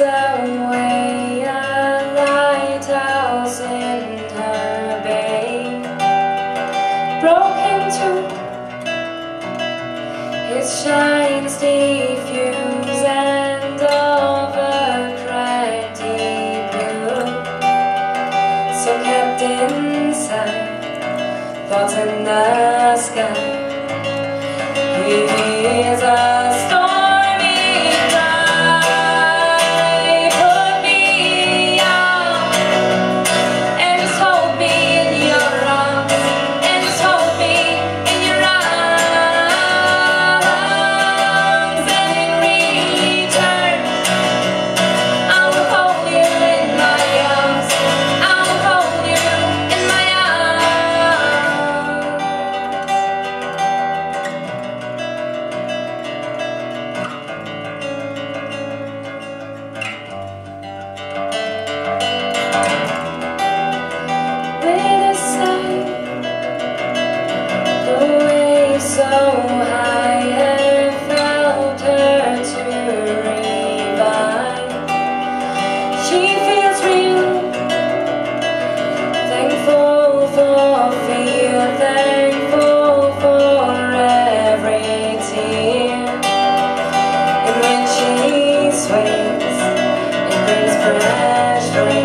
away a lighthouse in her bay broke into his shines diffuse and over craggy blue so kept inside thoughts in the sky sways